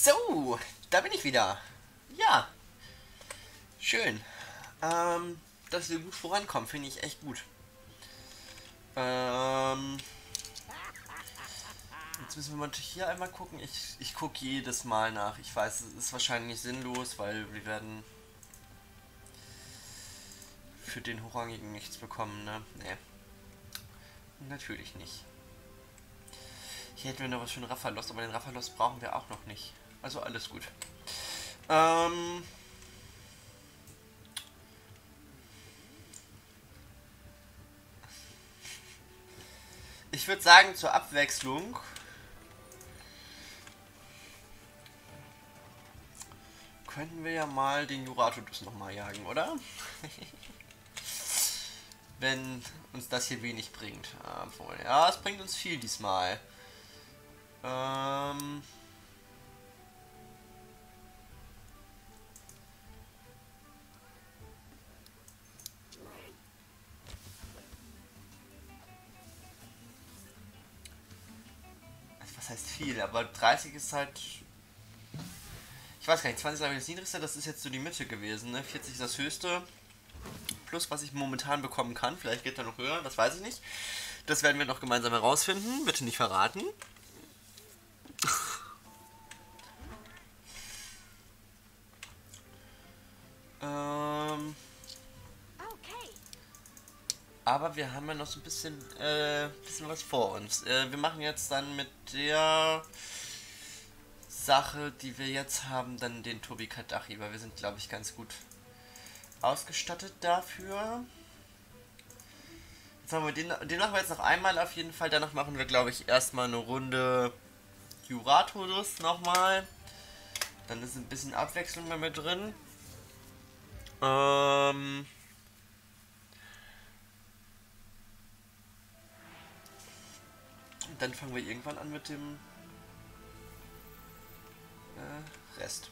So, da bin ich wieder. Ja. Schön. Ähm, dass wir gut vorankommen, finde ich echt gut. Ähm, jetzt müssen wir mal hier einmal gucken. Ich, ich gucke jedes Mal nach. Ich weiß, es ist wahrscheinlich sinnlos, weil wir werden für den Hochrangigen nichts bekommen, ne? Nee. Natürlich nicht. Hier hätten wir noch was für einen Raffalos, aber den Raffalos brauchen wir auch noch nicht. Also alles gut. Ähm... Ich würde sagen, zur Abwechslung könnten wir ja mal den Juratodus nochmal jagen, oder? Wenn uns das hier wenig bringt. Ja, es bringt uns viel diesmal. Ähm... Heißt viel, aber 30 ist halt... Ich weiß gar nicht, 20 ist das niedrigste, das ist jetzt so die Mitte gewesen, ne? 40 ist das höchste. Plus, was ich momentan bekommen kann. Vielleicht geht er noch höher, das weiß ich nicht. Das werden wir noch gemeinsam herausfinden. Bitte nicht verraten. Aber wir haben ja noch so ein bisschen, äh, bisschen was vor uns. Äh, wir machen jetzt dann mit der Sache, die wir jetzt haben, dann den Tobi Kadachi, weil wir sind, glaube ich, ganz gut ausgestattet dafür. Jetzt haben wir den, den machen wir jetzt noch einmal auf jeden Fall. Danach machen wir, glaube ich, erstmal eine Runde Juratorus nochmal. Dann ist ein bisschen Abwechslung mehr mit drin. Ähm. Dann fangen wir irgendwann an mit dem äh, Rest.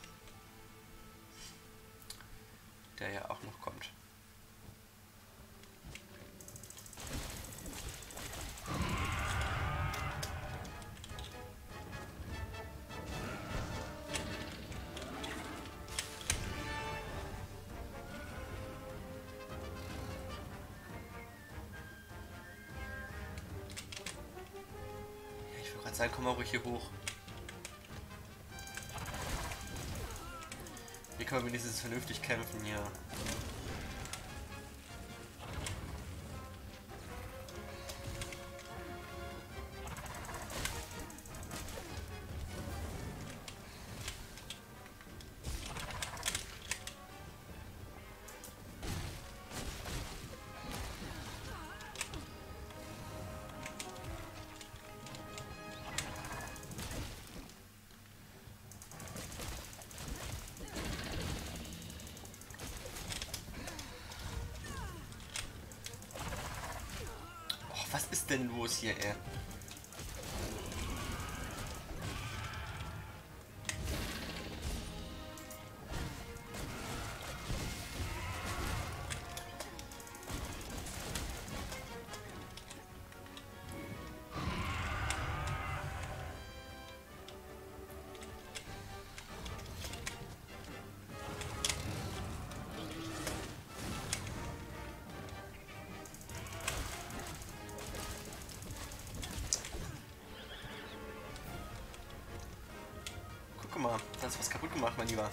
Der ja auch noch kommt. Sein, komm mal ruhig hier hoch. Hier können wir wenigstens vernünftig kämpfen hier. Ist denn los hier, ey? Mal, da ist was kaputt gemacht, mein Lieber.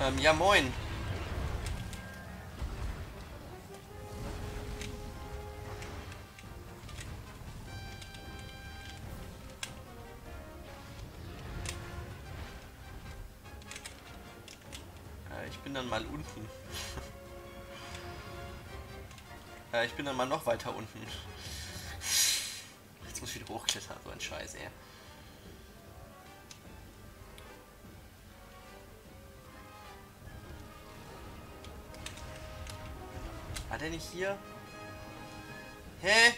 Ähm, ja moin. Dann mal unten. äh, ich bin dann mal noch weiter unten. Jetzt muss ich wieder hochklettern, so ein Scheiß, ey. War der nicht hier? Hä?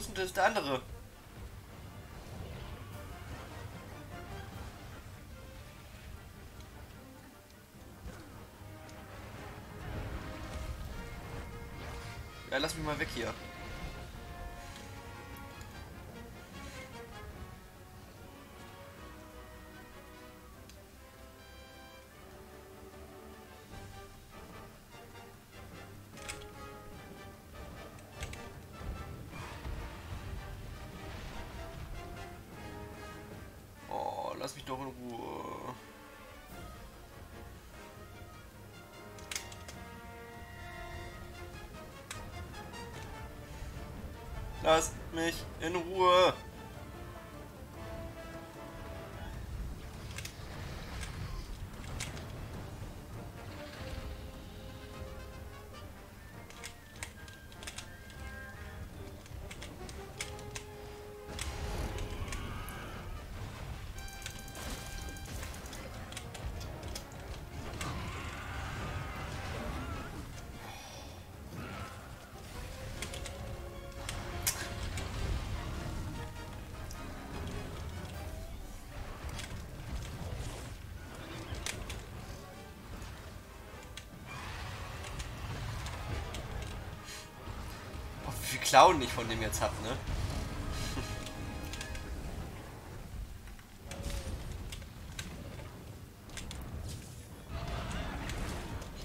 ist denn das der andere? Mal weg hier. Oh, lass mich doch in Ruhe. Lass mich in Ruhe. Clown ich von dem jetzt hab, ne?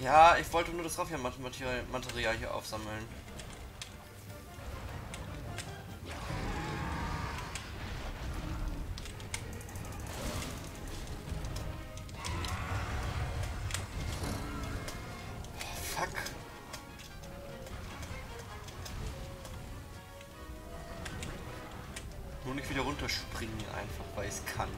Ja, ich wollte nur das Raffia-Material hier aufsammeln. Wieder runterspringen, einfach weil ich es kann.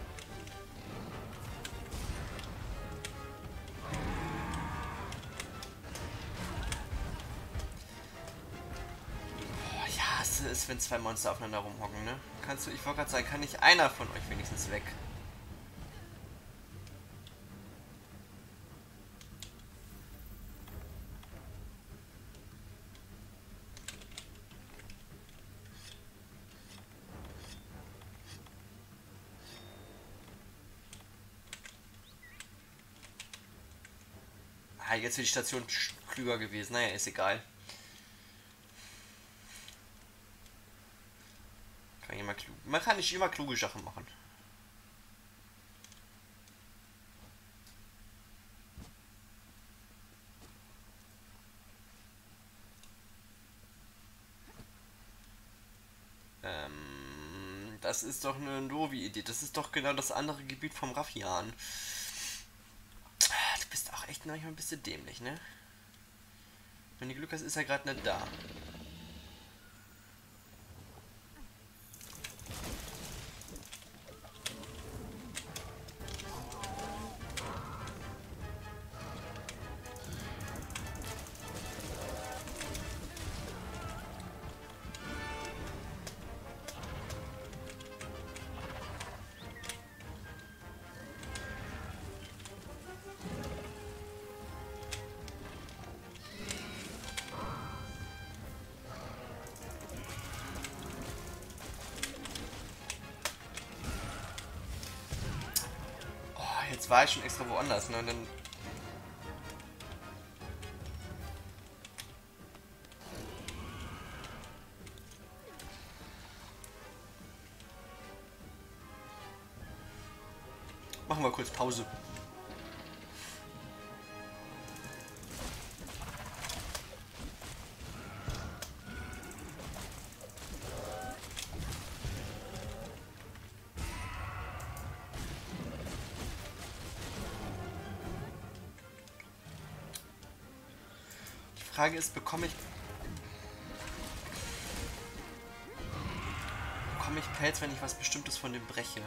Ja, es ist, wenn zwei Monster aufeinander rumhocken, ne? Kannst du, ich wollte gerade sagen, kann nicht einer von euch wenigstens weg? Ah, jetzt wäre die Station klüger gewesen. Naja, ist egal. Kann immer klug. Man kann nicht immer kluge Sachen machen. Ähm, das ist doch eine Novi-Idee. Das ist doch genau das andere Gebiet vom Raffian. Echt manchmal ein bisschen dämlich, ne? Wenn du Glück hast, ist er gerade nicht da. Jetzt war ich schon extra woanders, ne? Und dann. Machen wir kurz Pause. Frage ist, bekomme ich. Bekomme ich Pelz, wenn ich was Bestimmtes von dem breche?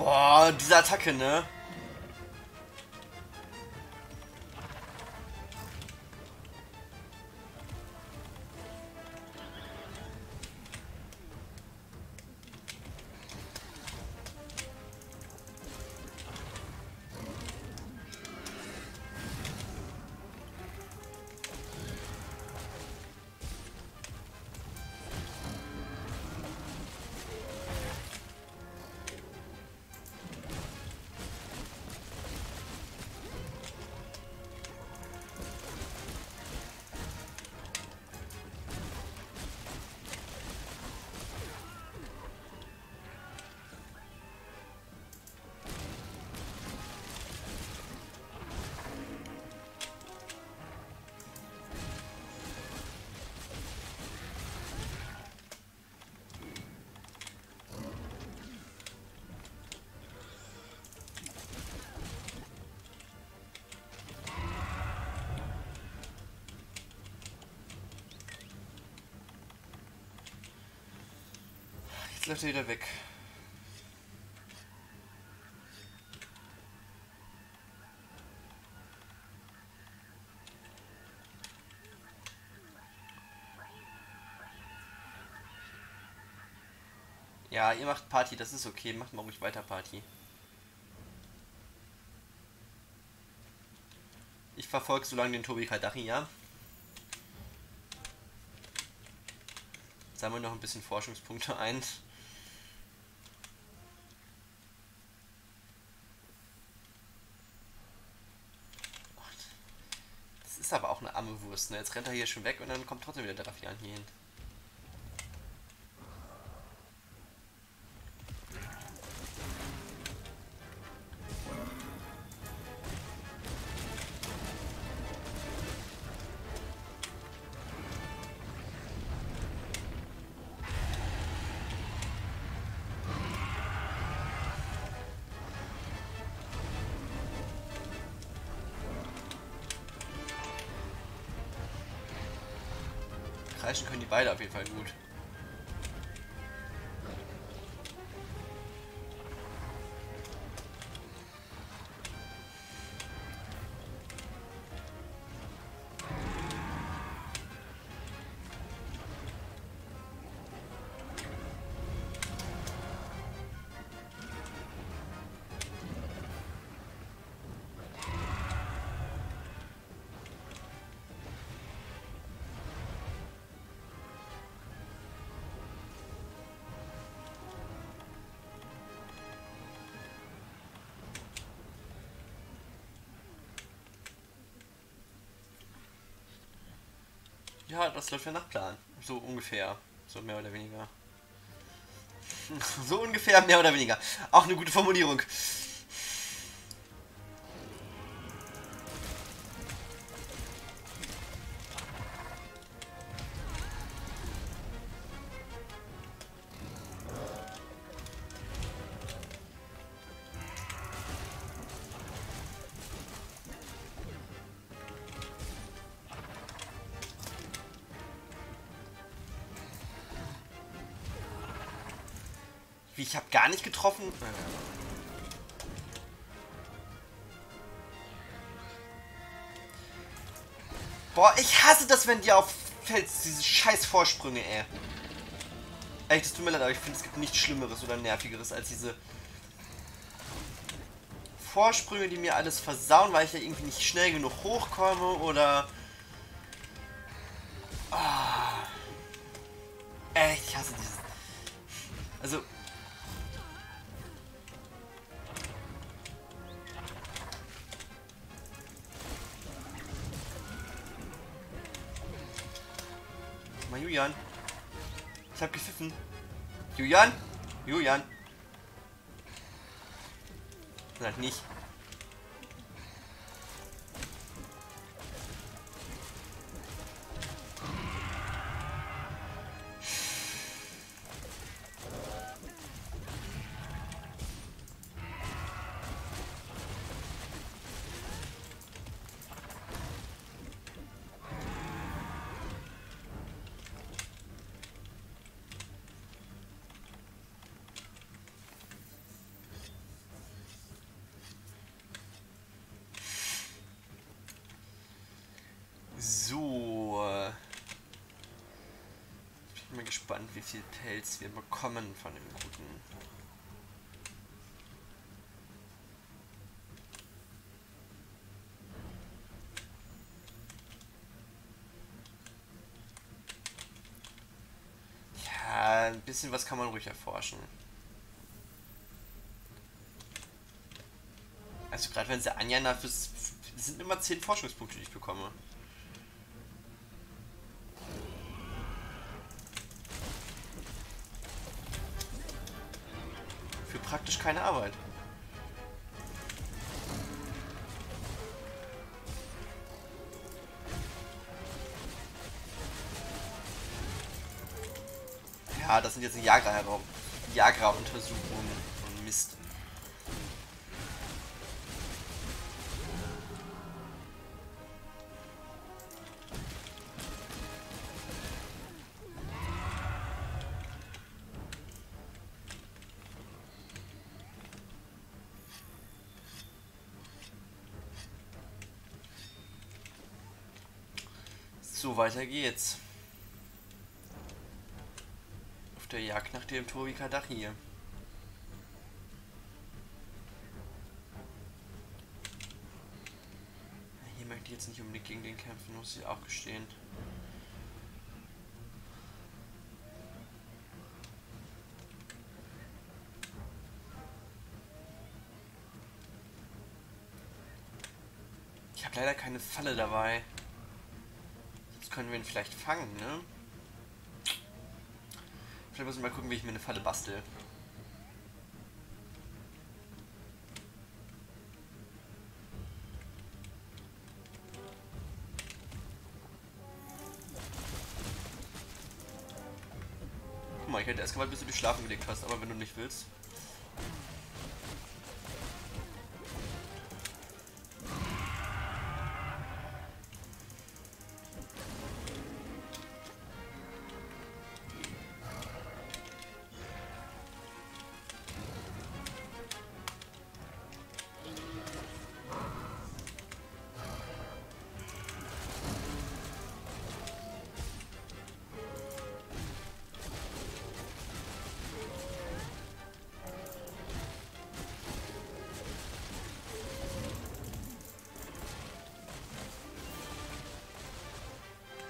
Boah, diese Attacke, ne? Jetzt läuft er wieder weg. Ja, ihr macht Party, das ist okay. Macht mal ruhig weiter Party. Ich verfolge so lange den Tobi Kadachi, ja? Sammeln noch ein bisschen Forschungspunkte ein. Das ist aber auch eine arme Wurst, ne? Jetzt rennt er hier schon weg und dann kommt trotzdem wieder der Raffian hier hin. Beide auf jeden Fall gut. Ja, das läuft ja nach Plan. So ungefähr. So mehr oder weniger. so ungefähr mehr oder weniger. Auch eine gute Formulierung. Wie, ich habe gar nicht getroffen? Boah, ich hasse das, wenn die auf Fels, diese scheiß Vorsprünge, ey. Echt, das tut mir leid, aber ich finde, es gibt nichts Schlimmeres oder Nervigeres als diese Vorsprünge, die mir alles versauen, weil ich ja irgendwie nicht schnell genug hochkomme oder... Mal Julian. Ich hab gepfiffen. Julian? Julian. Halt nicht. Gespannt, wie viel Pelz wir bekommen von dem guten. Ja, ein bisschen was kann man ruhig erforschen. Also gerade wenn sie Anja das sind immer 10 Forschungspunkte, die ich bekomme. Praktisch keine Arbeit. Ja, das sind jetzt Jagra-Untersuchungen Jagra und Mist. So, weiter geht's. Auf der Jagd nach dem Tobi Kadachi. Hier möchte ich jetzt nicht unbedingt gegen den kämpfen, muss ich auch gestehen. Ich habe leider keine Falle dabei. Können wir ihn vielleicht fangen, ne? Vielleicht muss ich mal gucken, wie ich mir eine Falle bastel. Guck mal, ich hätte erst gewartet, bis du dich schlafen gelegt hast, aber wenn du nicht willst.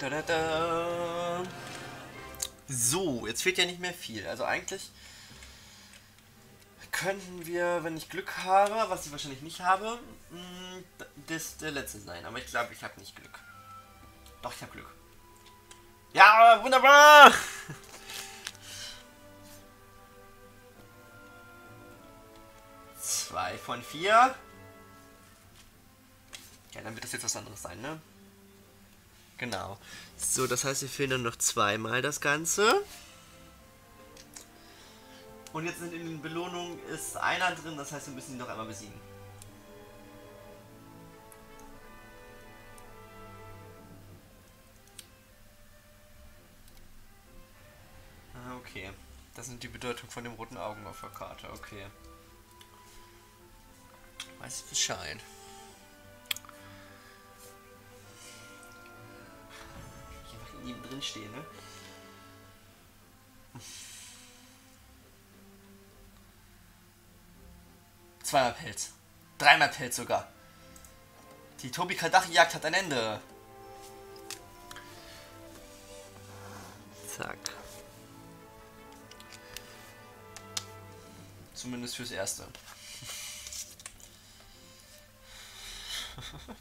Da, da, da. So, jetzt fehlt ja nicht mehr viel. Also eigentlich könnten wir, wenn ich Glück habe, was ich wahrscheinlich nicht habe, mm, das der letzte sein. Aber ich glaube, ich habe nicht Glück. Doch, ich habe Glück. Ja, wunderbar! Zwei von vier. Ja, dann wird das jetzt was anderes sein, ne? Genau. So, das heißt, wir fehlen dann noch zweimal das Ganze. Und jetzt sind in den Belohnungen ist einer drin, das heißt, wir müssen ihn noch einmal besiegen. Ah, okay. Das sind die Bedeutung von den roten Augen auf der Karte, okay. Weiß Bescheid. Neben drin stehen, ne? Zweimal Pelz. Dreimal Pelz sogar. Die Tobi Kadachi-Jagd hat ein Ende. Zack. Zumindest fürs Erste.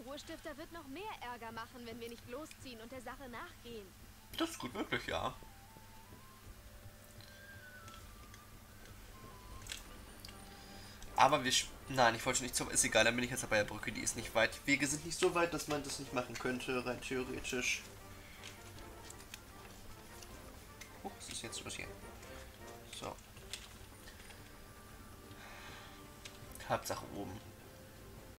Unruhestifter wird noch mehr Ärger machen, wenn wir nicht losziehen und der Sache nachgehen. Das ist gut möglich, ja. Aber wir... Nein, ich wollte nicht so... Ist egal, dann bin ich jetzt bei der Brücke. Die ist nicht weit. Wege sind nicht so weit, dass man das nicht machen könnte, rein theoretisch. Oh, was ist jetzt los hier? So. Hauptsache oben.